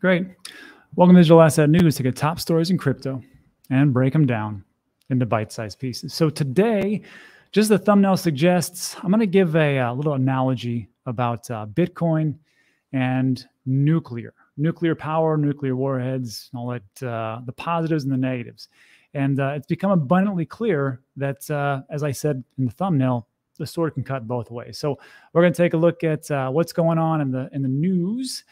Great. Welcome to Digital Asset News. Take a top stories in crypto and break them down into bite-sized pieces. So today, just the thumbnail suggests, I'm going to give a, a, little analogy about uh, Bitcoin and nuclear, nuclear power, nuclear warheads, all that, uh, the positives and the negatives. And uh, it's become abundantly clear that, uh, as I said in the thumbnail, the sword can cut both ways. So we're going to take a look at uh, what's going on in the in the news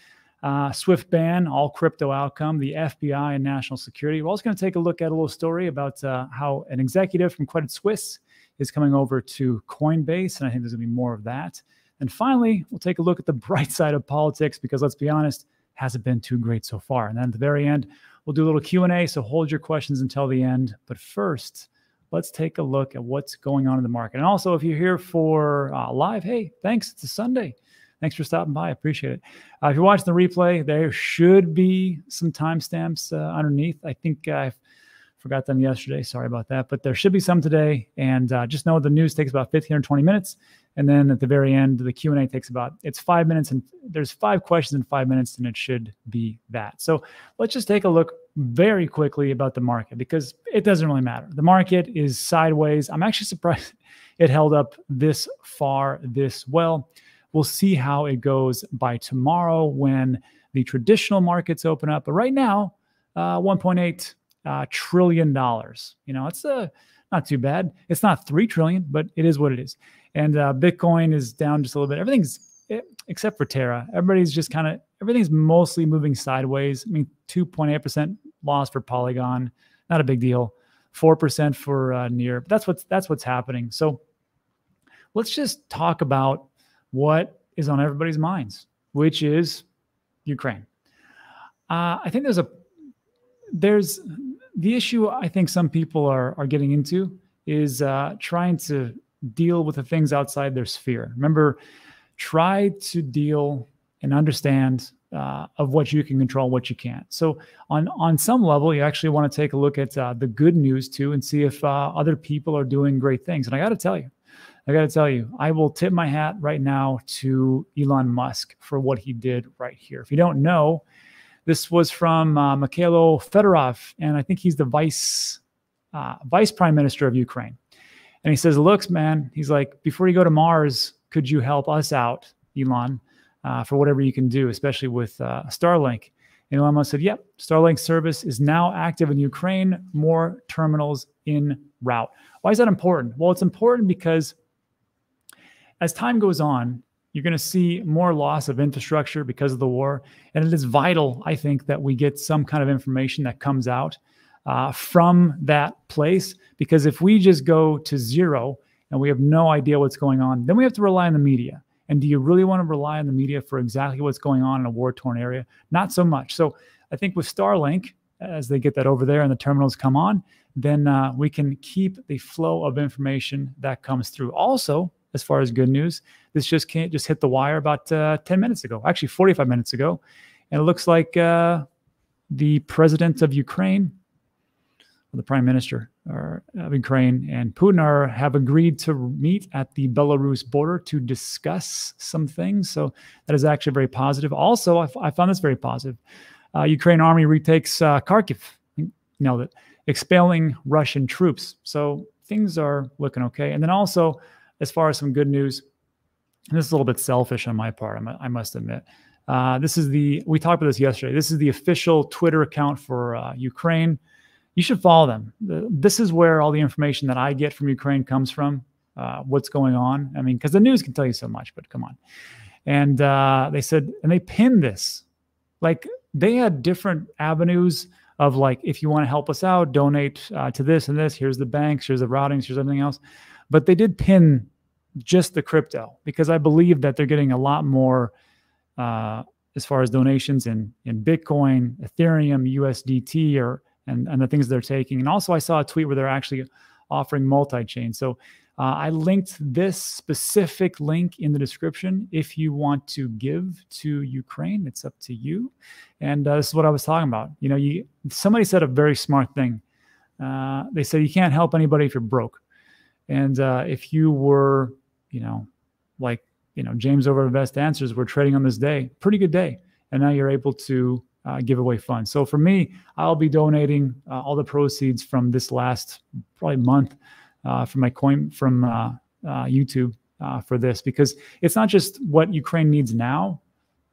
uh, Swift ban, all crypto outcome, the FBI and national security. We're also going to take a look at a little story about uh, how an executive from Credit Suisse is coming over to Coinbase, and I think there's going to be more of that. And finally, we'll take a look at the bright side of politics because let's be honest, hasn't been too great so far. And then at the very end, we'll do a little Q&A, so hold your questions until the end. But first, let's take a look at what's going on in the market. And also, if you're here for uh, live, hey, thanks. It's a Sunday. Thanks for stopping by. I appreciate it. Uh, if you're watching the replay, there should be some timestamps uh, underneath. I think I forgot them yesterday. Sorry about that. But there should be some today. And uh, just know the news takes about 15 or 20 minutes. And then at the very end, the Q&A takes about, it's five minutes. And there's five questions in five minutes. And it should be that. So let's just take a look very quickly about the market because it doesn't really matter. The market is sideways. I'm actually surprised it held up this far this well. We'll see how it goes by tomorrow when the traditional markets open up. But right now, uh, 1.8 uh, trillion dollars. You know, it's uh, not too bad. It's not three trillion, but it is what it is. And uh, Bitcoin is down just a little bit. Everything's eh, except for Terra. Everybody's just kind of everything's mostly moving sideways. I mean, 2.8 percent loss for Polygon, not a big deal. Four percent for uh, Near. But that's what's that's what's happening. So let's just talk about what is on everybody's minds, which is Ukraine. Uh, I think there's a there's the issue I think some people are are getting into is uh, trying to deal with the things outside their sphere. Remember, try to deal and understand uh, of what you can control, what you can't. So on on some level, you actually want to take a look at uh, the good news too, and see if uh, other people are doing great things. And I got to tell you, I got to tell you, I will tip my hat right now to Elon Musk for what he did right here. If you don't know, this was from uh, Mikhailo Fedorov, and I think he's the vice uh, vice prime minister of Ukraine. And he says, "Looks, man, he's like, before you go to Mars, could you help us out, Elon, uh, for whatever you can do, especially with uh, Starlink?" And Elon Musk said, "Yep, Starlink service is now active in Ukraine. More terminals in route." Why is that important? Well, it's important because as time goes on, you're going to see more loss of infrastructure because of the war. And it is vital, I think, that we get some kind of information that comes out uh, from that place. Because if we just go to zero and we have no idea what's going on, then we have to rely on the media. And do you really want to rely on the media for exactly what's going on in a war torn area? Not so much. So I think with Starlink, as they get that over there and the terminals come on, then uh, we can keep the flow of information that comes through. Also, as far as good news. This just can't just hit the wire about uh, 10 minutes ago, actually 45 minutes ago. And it looks like uh, the president of Ukraine, the prime minister of Ukraine, and Putin are, have agreed to meet at the Belarus border to discuss some things. So that is actually very positive. Also, I, found this very positive. Uh, Ukraine army retakes uh, Kharkiv. Nailed it. Expelling Russian troops. So things are looking okay. And then also, as far as some good news, this is a little bit selfish on my part, I must admit. Uh, this is the, we talked about this yesterday. This is the official Twitter account for uh, Ukraine. You should follow them. This is where all the information that I get from Ukraine comes from, uh, what's going on. I mean, because the news can tell you so much, but come on. And uh, they said, and they pinned this. Like they had different avenues of like, if you want to help us out, donate uh, to this and this. Here's the banks, here's the routings, here's everything else. But they did pin just the crypto because I believe that they're getting a lot more uh, as far as donations in in Bitcoin, Ethereum, USDT, or and and the things they're taking. And also, I saw a tweet where they're actually offering multi-chain. So uh, I linked this specific link in the description. If you want to give to Ukraine, it's up to you. And uh, this is what I was talking about. You know, you somebody said a very smart thing. Uh, they said you can't help anybody if you're broke. And uh, if you were, you know, like, you know, James over Invest Answers, we're trading on this day, pretty good day. And now you're able to uh, giveaway funds. So for me, I'll be donating uh, all the proceeds from this last probably month uh, from my coin from uh, uh, YouTube uh, for this because it's not just what Ukraine needs now.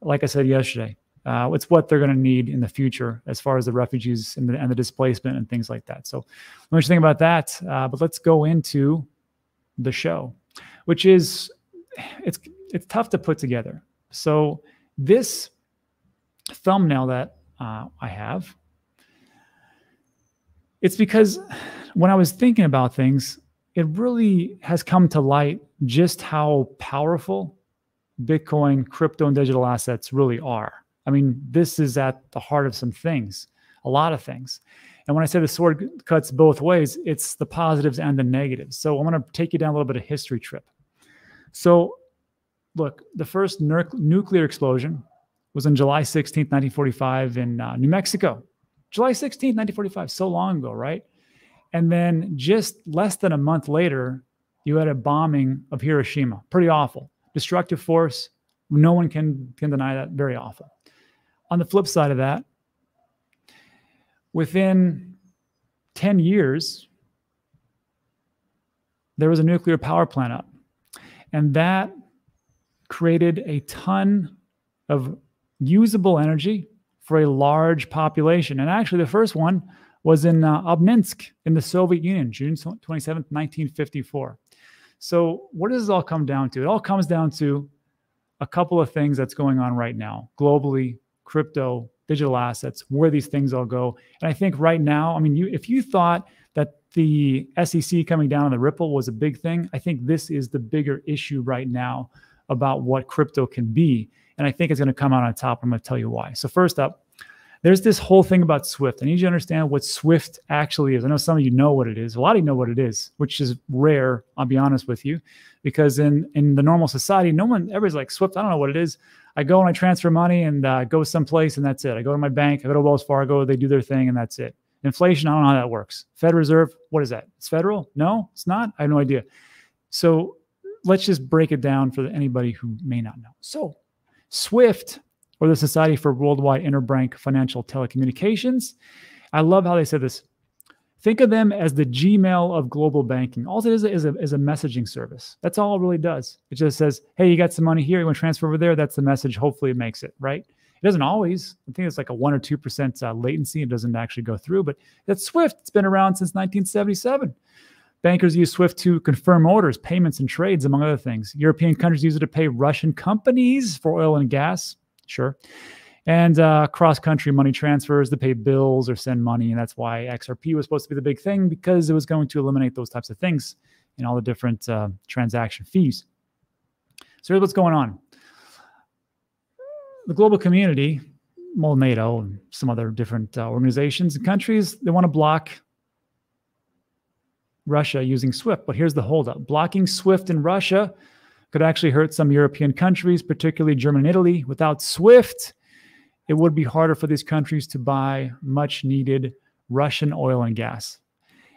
Like I said yesterday, it's what they're going to need in the future as far as the refugees and the, and the displacement and things like that. So, let me think about that. but let's go into the show, which is it's it's tough to put together. So this thumbnail that uh, I have, it's because when I was thinking about things, it really has come to light just how powerful Bitcoin, crypto, and digital assets really are. I mean, this is at the heart of some things, a lot of things. And when I say the sword cuts both ways, it's the positives and the negatives. So I'm going to take you down a little bit of history trip. So, look, the first nuclear explosion was on July 16, 1945, in uh, New Mexico. July 16, 1945, so long ago, right? And then just less than a month later, you had a bombing of Hiroshima. Pretty awful. Destructive force. No one can, can deny that. Very awful. On the flip side of that, within 10 years, there was a nuclear power plant up. And that created a ton of usable energy for a large population. And actually, the first one was in uh, Obninsk in the Soviet Union, June 27, 1954. So, what does this all come down to? It all comes down to a couple of things that's going on right now globally, crypto, digital assets, where these things all go. And I think right now, I mean, you if you thought that the SEC coming down on the Ripple was a big thing, I think this is the bigger issue right now about what crypto can be. And I think it's going to come out on top. I'm going to tell you why. So, first up, there's this whole thing about Swift. I need you to understand what Swift actually is. I know some of you know what it is. A lot of you know what it is, which is rare, I'll be honest with you, because in, in the normal society, no one, everybody's like, Swift, I don't know what it is. I go and I transfer money and uh, go someplace and that's it. I go to my bank, I go to Wells Fargo, they do their thing and that's it. Inflation, I don't know how that works. Fed Reserve, what is that? It's federal? No, it's not. I have no idea. So let's just break it down for anybody who may not know. So SWIFT, or the Society for Worldwide Interbank Financial Telecommunications, I love how they said this. Think of them as the Gmail of global banking. All it is is a, is a messaging service. That's all it really does. It just says, hey, you got some money here. You want to transfer over there? That's the message. Hopefully it makes it, right? It doesn't always. I think it's like a 1% or 2% uh, latency. It doesn't actually go through, but that's Swift. It's been around since 1977. Bankers use SWIFT to confirm orders, payments, and trades, among other things. European countries use it to pay Russian companies for oil and gas, sure. And uh, cross country money transfers to pay bills or send money. And that's why XRP was supposed to be the big thing because it was going to eliminate those types of things and all the different uh, transaction fees. So here's what's going on the global community, well, NATO and some other different uh, organizations and countries, they want to block Russia using SWIFT. But here's the holdup blocking SWIFT in Russia could actually hurt some European countries, particularly Germany and Italy. Without SWIFT, it would be harder for these countries to buy much needed Russian oil and gas.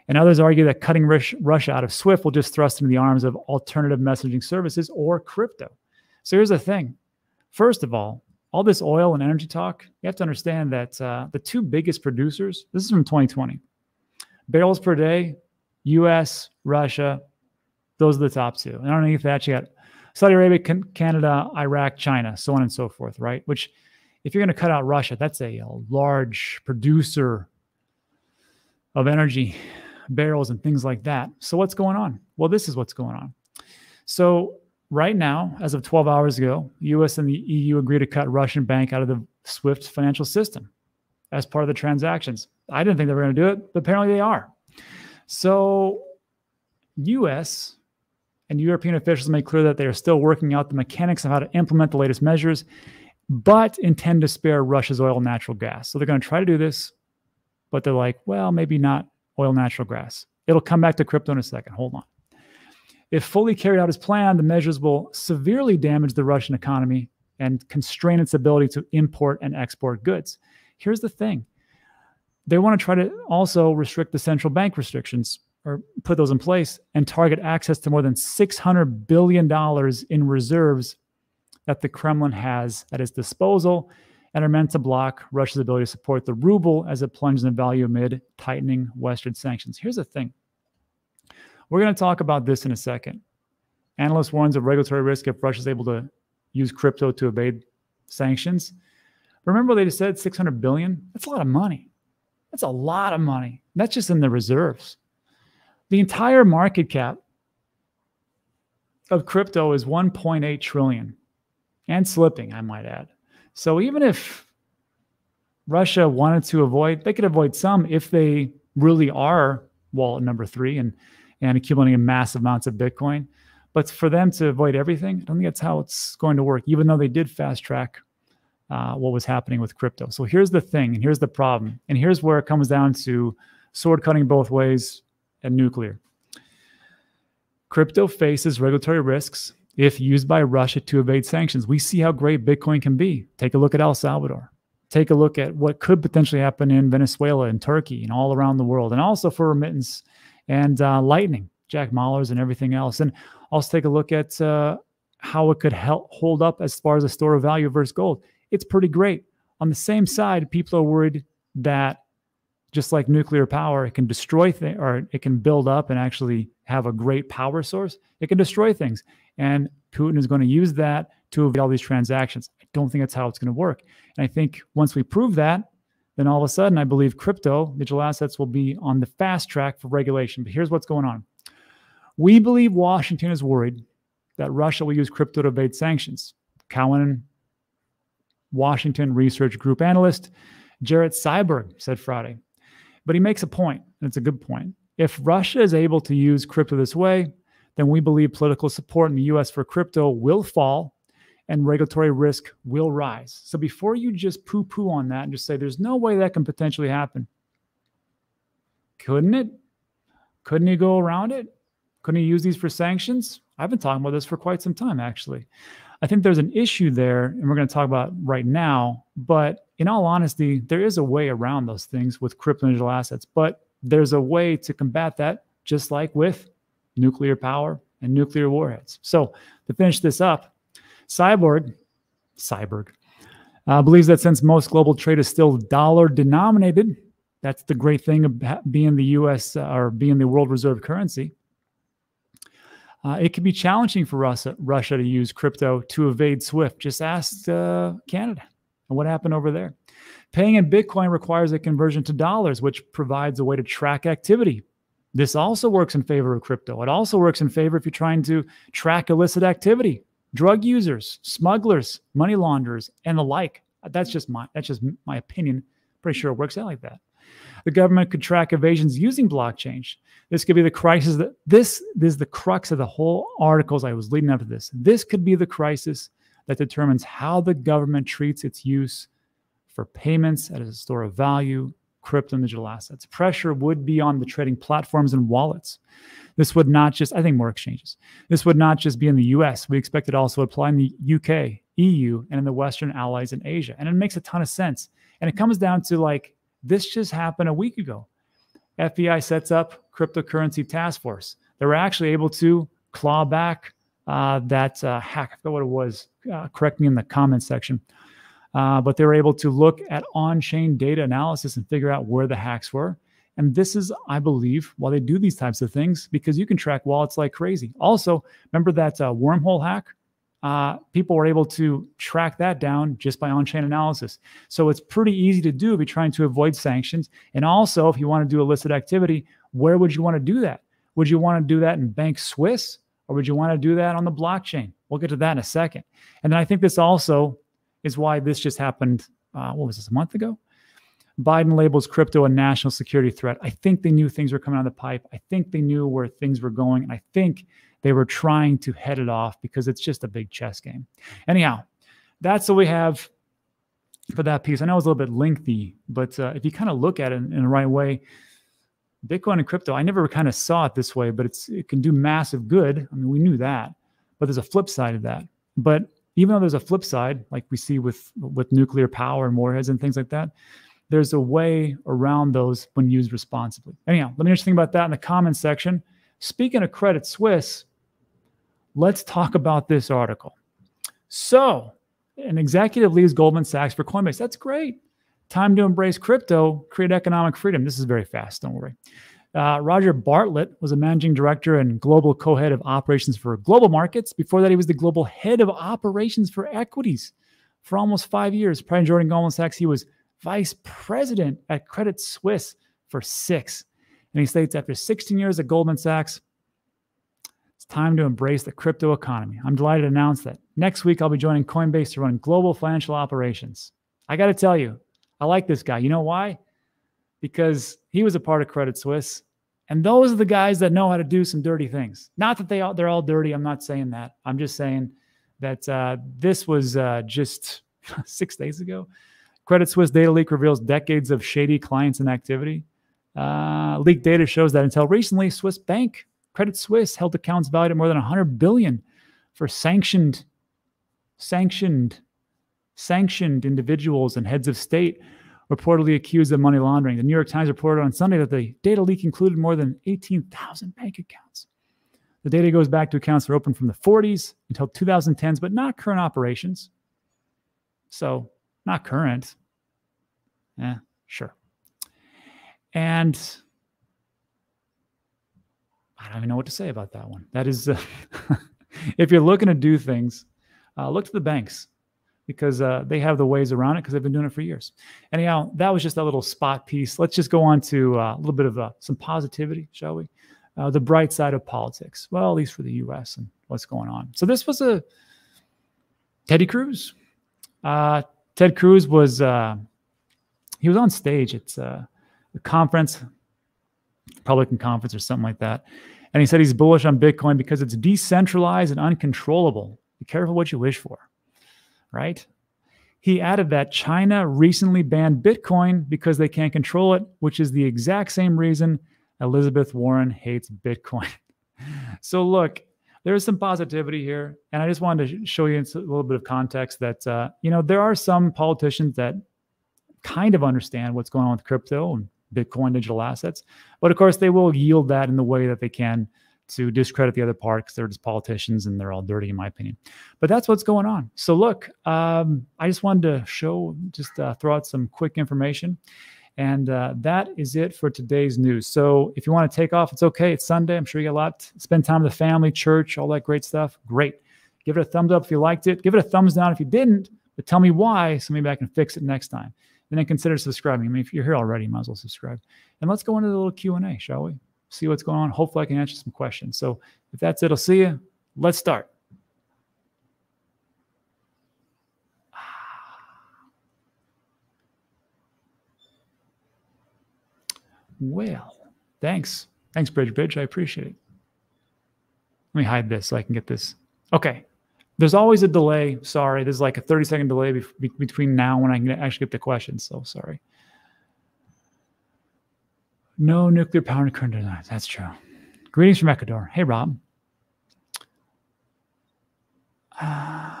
And others argue that cutting Russia out of SWIFT will just thrust into the arms of alternative messaging services or crypto. So here's the thing. First of all, all this oil and energy talk, you have to understand that uh, the two biggest producers, this is from 2020, barrels per day US, Russia, those are the top two. And underneath that, you got Saudi Arabia, Canada, Iraq, China, so on and so forth, right? Which, if you're going to cut out Russia, that's a, a large producer of energy, barrels, and things like that. So, what's going on? Well, this is what's going on. So, right now, as of 12 hours ago, US and the EU agreed to cut Russian bank out of the SWIFT financial system as part of the transactions. I didn't think they were going to do it, but apparently they are. So, US and European officials made clear that they are still working out the mechanics of how to implement the latest measures, but intend to spare Russia's oil and natural gas. So they're going to try to do this, but they're like, well, maybe not oil, natural gas. It'll come back to crypto in a second. Hold on. If fully carried out as planned, the measures will severely damage the Russian economy and constrain its ability to import and export goods. Here's the thing they want to try to also restrict the central bank restrictions or put those in place and target access to more than $600 billion in reserves that the Kremlin has at its disposal. and are meant to block Russia's ability to support the ruble as it plunges in value amid tightening Western sanctions. Here's the thing we're going to talk about this in a second. Analyst warns of regulatory risk if Russia is able to use crypto to evade sanctions. Remember, they just said 600 billion? That's a lot of money. That's a lot of money. That's just in the reserves. The entire market cap of crypto is 1.8 trillion and slipping, I might add. So even if Russia wanted to avoid, they could avoid some if they really are wallet number three and, and accumulating massive amounts of Bitcoin. But for them to avoid everything, I don't think that's how it's going to work, even though they did fast track uh, what was happening with crypto. So here's the thing, and here's the problem, and here's where it comes down to sword cutting both ways and nuclear. Crypto faces regulatory risks if used by Russia to evade sanctions. We see how great Bitcoin can be. Take a look at El Salvador. Take a look at what could potentially happen in Venezuela and Turkey and all around the world, and also for remittance and uh, Lightning, Jack Mallers, and everything else. And also take a look at uh, how it could help hold up as far as a store of value versus gold. It's pretty great. On the same side, people are worried that just like nuclear power, it can destroy things or it can build up and actually have a great power source. It can destroy things. And Putin is going to use that to evade all these transactions. I don't think that's how it's going to work. And I think once we prove that, then all of a sudden, I believe crypto, digital assets will be on the fast track for regulation. But here's what's going on. We believe Washington is worried that Russia will use crypto to evade sanctions. Cowen Washington Research Group analyst Jaret Seiberg said Friday. But he makes a point, and it's a good point. If Russia is able to use crypto this way, then we believe political support in the US for crypto will fall and regulatory risk will rise. So before you just poo poo on that and just say there's no way that can potentially happen, couldn't it? Couldn't he go around it? Couldn't he use these for sanctions? I've been talking about this for quite some time, actually. I think there's an issue there, and we're going to talk about right now. But in all honesty, there is a way around those things with crypto digital assets. But there's a way to combat that, just like with nuclear power and nuclear warheads. So to finish this up, Seiberg, Seiberg, uh, believes that since most global trade is still dollar denominated, that's the great thing about being the U.S. Uh, or being the world reserve currency uh, it can be challenging for Russia, Russia to use crypto to evade SWIFT. Just ask uh, Canada and what happened over there. Paying in Bitcoin requires a conversion to dollars, which provides a way to track activity. This also works in favor of crypto. It also works in favor if you're trying to track illicit activity, drug users, smugglers, money launderers, and the like. That's just my that's just my opinion. Pretty sure it works out like that. The government could track evasions using blockchain. This could be the crisis that this, this is the crux of the whole articles I was leading up to this. This could be the crisis that determines how the government treats its use for payments as a store of value, crypto and digital assets. Pressure would be on the trading platforms and wallets. This would not just, I think more exchanges. This would not just be in the US. We expect it also apply in the UK, EU, and in the Western allies in Asia. And it makes a ton of sense. And it comes down to like this just happened a week ago. FBI sets up cryptocurrency task force. They were actually able to claw back uh, that uh, hack. I forgot what it was. Uh, correct me in the comments section. Uh, but they were able to look at on-chain data analysis and figure out where the hacks were. And this is, I believe, why they do these types of things because you can track wallets like crazy. Also, remember that uh, wormhole hack? Uh, people were able to track that down just by on-chain analysis. So it's pretty easy to do if you're trying to avoid sanctions. And also, if you want to do illicit activity, where would you want to do that? Would you want to do that in Bank Swiss or would you want to do that on the blockchain? We'll get to that in a second. And then I think this also is why this just happened. Uh, what was this, a month ago? Biden labels crypto a national security threat. I think they knew things were coming out of the pipe. I think they knew where things were going. And I think they were trying to head it off because it's just a big chess game. Anyhow, that's what we have for that piece. I know it's a little bit lengthy, but uh, if you kind of look at it in, the right way, Bitcoin and crypto, I never kind of saw it this way, but it's it can do massive good. I mean, we knew that, but there's a flip side of that. But even though there's a flip side, like we see with with nuclear power and warheads and things like that, there's a way around those when used responsibly. Anyhow, let me just think about that in the comments section. Speaking of Credit Suisse, let's talk about this article. So, an executive leaves Goldman Sachs for Coinbase. That's great. Time to embrace crypto, create economic freedom. This is very fast, don't worry. Uh, Roger Bartlett was a managing director and global co head of operations for global markets. Before that, he was the global head of operations for equities for almost five years. Prior to joining Goldman Sachs, he was vice president at Credit Suisse for six. And he states after 16 years at Goldman Sachs, time to embrace the crypto economy. I'm delighted to announce that next week I'll be joining Coinbase to run global financial operations. I got to tell you, I like this guy. You know why? Because he was a part of Credit Suisse. And those are the guys that know how to do some dirty things. Not that they all, they're all dirty. I'm not saying that. I'm just saying that uh, this was uh, just six days ago. Credit Suisse data leak reveals decades of shady clients and activity. Uh, leaked data shows that until recently, Swiss bank Credit Suisse held accounts valued at more than 100 billion for sanctioned, sanctioned, sanctioned individuals and heads of state reportedly accused of money laundering. The New York Times reported on Sunday that the data leak included more than 18,000 bank accounts. The data goes back to accounts that were open from the 40s until 2010s, but not current operations. So, not current. Yeah, sure. And I don't even know what to say about that one. That is, uh, if you're looking to do things, uh, look to the banks because uh, they have the ways around it because they've been doing it for years. Anyhow, that was just a little spot piece. Let's just go on to uh, a little bit of uh, some positivity, shall we? Uh, the bright side of politics. Well, at least for the U.S. and what's going on. So this was a Teddy Cruz. Ted Cruz was he was on stage. It's a conference Republican conference or something like that. And he said he's bullish on Bitcoin because it's decentralized and uncontrollable. Be careful what you wish for, right? He added that China recently banned Bitcoin because they can't control it, which is the exact same reason Elizabeth Warren hates Bitcoin. so, look, there's some positivity here. And I just wanted to show you a little bit of context that, uh, you know, there are some politicians that kind of understand what's going on with crypto and Bitcoin digital assets. But of course, they will yield that in the way that they can to discredit the other part because they're just politicians and they're all dirty, in my opinion. But that's what's going on. So, look, um, I just wanted to show, just uh, throw out some quick information. And uh, that is it for today's news. So, if you want to take off, it's okay. It's Sunday. I'm sure you got a lot. Spend time with the family, church, all that great stuff. Great. Give it a thumbs up if you liked it. Give it a thumbs down if you didn't. But tell me why, so maybe I can fix it next time then consider subscribing. I mean, if you're here already, you might as well subscribe. And let's go into the little Q&A, shall we? See what's going on. Hopefully I can answer some questions. So if that's it, I'll see you. Let's start. Well, thanks. Thanks, Bridge Bridge. I appreciate it. Let me hide this so I can get this. Okay. There's always a delay. Sorry, there's like a 30 second delay be- between now and when I can actually get the questions. So sorry. No nuclear power in current design. That's true. Greetings from Ecuador. Hey, Rob. Uh,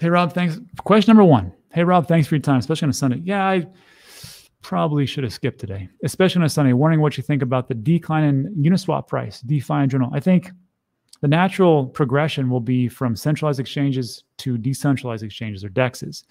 hey, Rob. Thanks. Question number one. Hey, Rob. Thanks for your time, especially on a Sunday. Yeah, I probably should have skipped today, especially on a Sunday. Wondering what you think about the decline in Uniswap price, DeFi in general. I think the natural progression will be from centralized exchanges to decentralized exchanges or DEXs.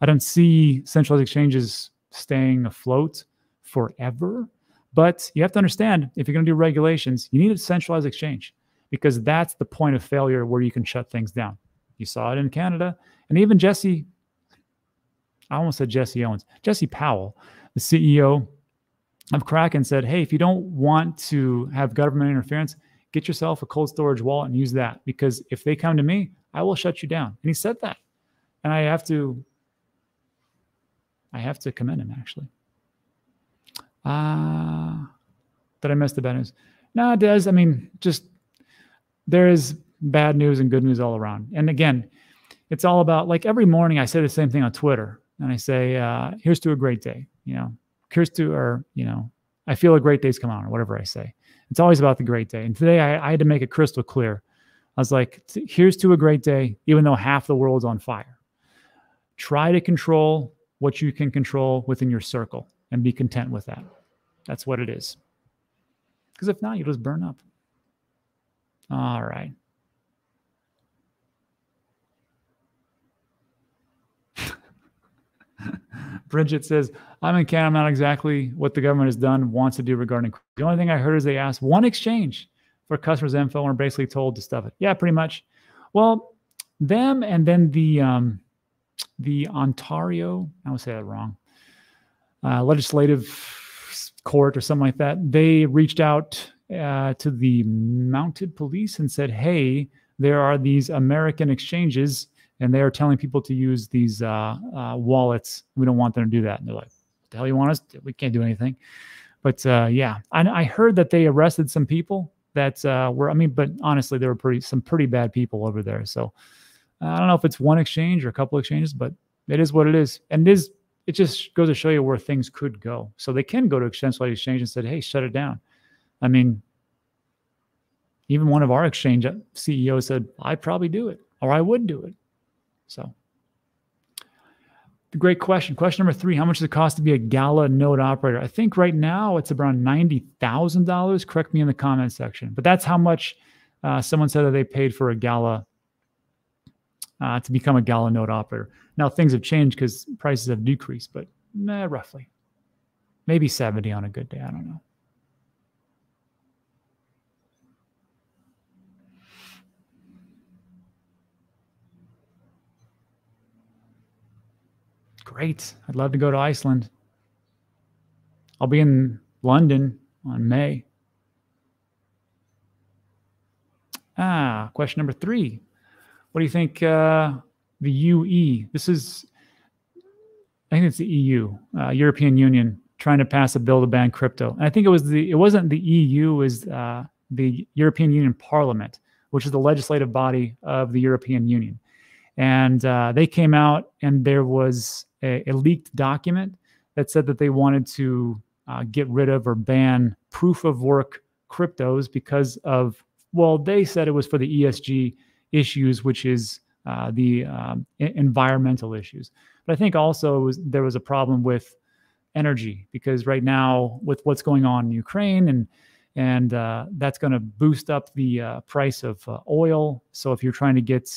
I don't see centralized exchanges staying afloat forever, but you have to understand if you're going to do regulations, you need a centralized exchange because that's the point of failure where you can shut things down. You saw it in Canada, and even Jesse, I almost said Jesse Owens, Jesse Powell, the CEO of Kraken, said, Hey, if you don't want to have government interference, get yourself a cold storage wallet and use that because if they come to me, I will shut you down. And he said that. And I have to I have to commend him actually. Uh did I miss the bad news? No, it does. I mean, just there is bad news and good news all around. And again, it's all about like every morning I say the same thing on Twitter and I say, uh, here's to a great day, you know, here's to, or, you know, I feel a great day's come on, or whatever I say. It's always about the great day. And today I, I had to make it crystal clear. I was like, here's to a great day, even though half the world's on fire. Try to control what you can control within your circle and be content with that. That's what it is. Because if not, you just burn up. All right. Bridget says, I'm in Canada. I'm not exactly what the government has done, wants to do regarding. The only thing I heard is they asked one exchange for customers' info and are basically told to stuff it. Yeah, pretty much. Well, them and then the um, the Ontario, I would say that wrong, uh, legislative court or something like that. They reached out uh, to the mounted police and said, "Hey, there are these American exchanges, and they are telling people to use these uh, uh, wallets. We don't want them to do that." And they're like, "What the hell you want us? We can't do anything." But uh, yeah, I, I, heard that they arrested some people that uh, were. I mean, but honestly, there were pretty some pretty bad people over there. So I don't know if it's one exchange or a couple exchanges, but it is what it is, and it is. It just goes to show you where things could go. So they can go to exchange exchange and said, "Hey, shut it down." I mean, even one of our exchange CEOs said, I'd probably do it or I would do it. So, the great question. Question number three How much does it cost to be a Gala node operator? I think right now it's around $90,000. Correct me in the comment section. But that's how much uh, someone said that they paid for a Gala uh, to become a Gala node operator. Now things have changed because prices have decreased, but eh, roughly maybe 70 on a good day. I don't know. Great. I'd love to go to Iceland. I'll be in London on May. Ah, question number three. What do you think uh, the UE? This is, I think it's the EU, uh, European Union, trying to pass a bill to ban crypto. And I think it was the, it wasn't the EU, it was uh, the European Union Parliament, which is the legislative body of the European Union. And uh, they came out, and there was a, a, leaked document that said that they wanted to uh, get rid of or ban proof of work cryptos because of, well, they said it was for the ESG issues, which is uh, the um, environmental issues. But I think also was, there was a problem with energy because right now, with what's going on in Ukraine and and uh, that's going to boost up the uh, price of uh, oil. So if you're trying to get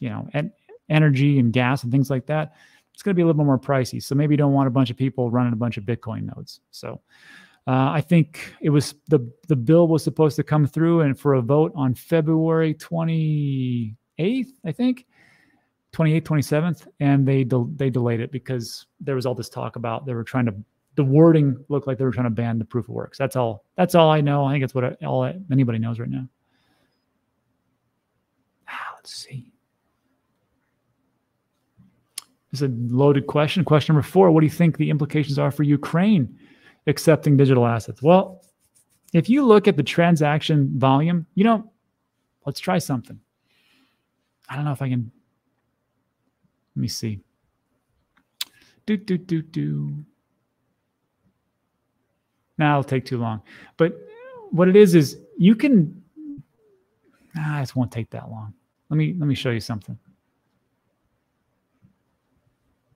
you know, and energy and gas and things like that, it's going to be a little bit more pricey. So maybe you don't want a bunch of people running a bunch of Bitcoin nodes. So uh, I think it was the the bill was supposed to come through and for a vote on February 28th, I think. 28th, 27th, and they de- they delayed it because there was all this talk about they were trying to the wording looked like they were trying to ban the proof of works. That's all. That's all I know. I think that's what I, all I, anybody knows right now. Ah, let's see. It's a loaded question. Question number four What do you think the implications are for Ukraine accepting digital assets? Well, if you look at the transaction volume, you know, let's try something. I don't know if I can. Let me see. Do, do, do, do. Now it'll take too long. But what it is is you can. Ah, this won't take that long. Let me let me show you something.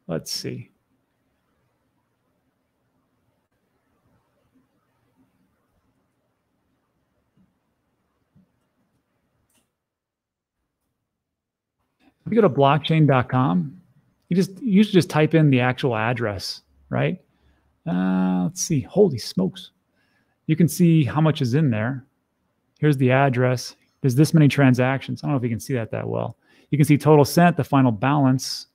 Let's see. If you go to blockchain.com, you just you should just type in the actual address, right? Uh, let's see. Holy smokes. You can see how much is in there. Here's the address. There's this many transactions. I don't know if you can see that that well. You can see total sent, the final balance,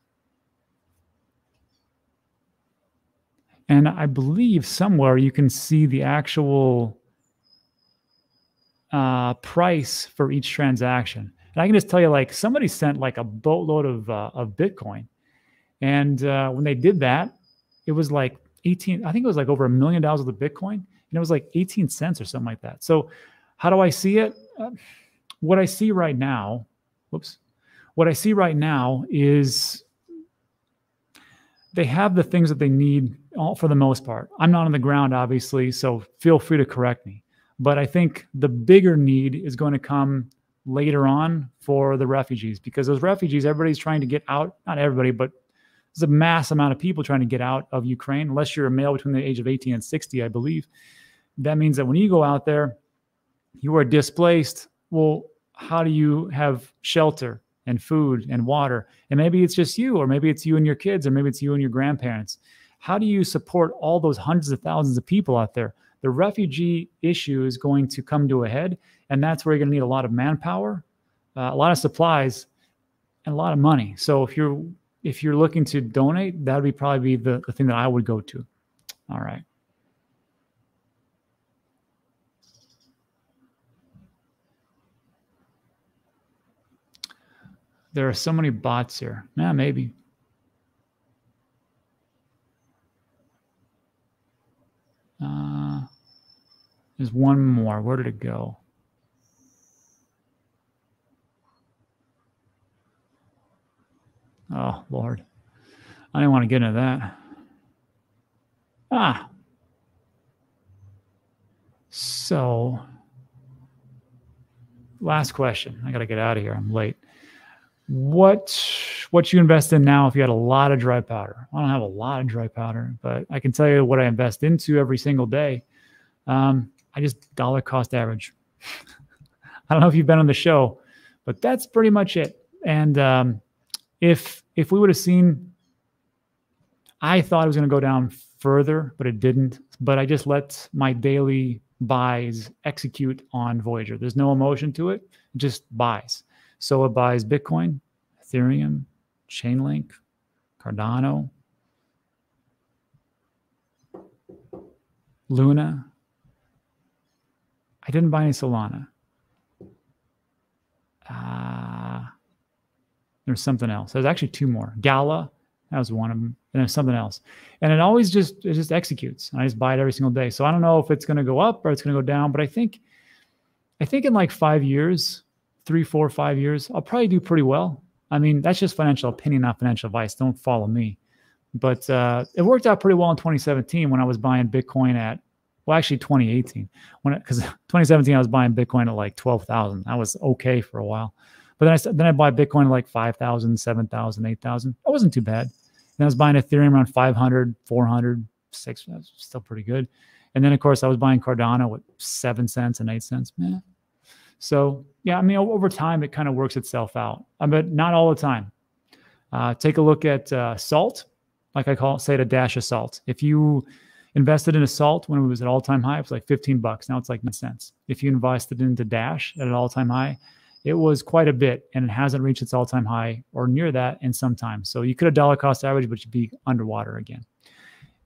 And I believe somewhere you can see the actual uh, price for each transaction. And I can just tell you, like somebody sent like a boatload of uh, of Bitcoin, and uh, when they did that, it was like 18. I think it was like over a million dollars of the Bitcoin, and it was like 18 cents or something like that. So, how do I see it? Uh, what I see right now, whoops, what I see right now is they have the things that they need all for the most part. I'm not on the ground, obviously, so feel free to correct me. But I think the bigger need is going to come later on for the refugees because those refugees, everybody's trying to get out. Not everybody, but there's a mass amount of people trying to get out of Ukraine, unless you're a male between the age of 18 and 60, I believe. That means that when you go out there, you are displaced. Well, how do you have shelter and food and water? And maybe it's just you, or maybe it's you and your kids, or maybe it's you and your grandparents How do you support all those hundreds of thousands of people out there? The refugee issue is going to come to a head, and that's where you're going to need a lot of manpower, uh, a lot of supplies, and a lot of money. So if you're if you're looking to donate, that would be probably be the, the thing that I would go to. All right. There are so many bots here. Yeah, maybe. Uh, there's one more. Where did it go? Oh, Lord. I didn't want to get into that. Ah. So, last question. I got to get out of here. I'm late. What what you invest in now if you had a lot of dry powder? I don't have a lot of dry powder, but I can tell you what I invest into every single day. Um, I just dollar cost average. I don't know if you've been on the show, but that's pretty much it. And um, if if we would have seen, I thought it was going to go down further, but it didn't. But I just let my daily buys execute on Voyager. There's no emotion to it; it just buys. So it buys Bitcoin, Ethereum, Chainlink, Cardano, Luna. I didn't buy any Solana. Uh, there's something else. There's actually two more. Gala, that was one of them. And there's something else. And it always just it just executes. I just buy it every single day. So I don't know if it's going to go up or it's going to go down, but I think I think in like five years, three, four, five years, I'll probably do pretty well. I mean, that's just financial opinion, not financial advice. Don't follow me. But uh, it worked out pretty well in 2017 when I was buying Bitcoin at, well, actually 2018 when because 2017 I was buying Bitcoin at like 12,000. That was okay for a while. But then I then I bought Bitcoin at like 5,000, 7,000, 8,000. That wasn't too bad. And I was buying Ethereum around 500, 400, 600. still pretty good. And then of course I was buying Cardano with seven cents and eight cents. Man. So yeah, I mean over time it kind of works itself out, uh, but not all the time. Uh, take a look at uh, salt, like I call it, say it a dash of salt. If you invested in a salt when it was at all time high, it was like 15 bucks. Now it's like 9 cents. If you invested into Dash at an all time high, it was quite a bit and it hasn't reached its all-time high or near that in some time. So you could have dollar cost average, but you'd be underwater again,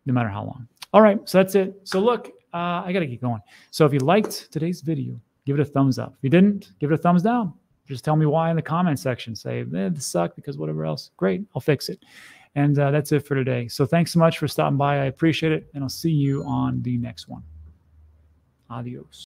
no matter how long. All right, so that's it. So look, uh, I got to keep going. So if you liked today's video, give it a thumbs up. If you didn't, give it a thumbs down. Just tell me why in the comment section. Say, eh, this sucked because whatever else. Great, I'll fix it. And uh, that's it for today. So thanks so much for stopping by. I appreciate it. And I'll see you on the next one. Adios.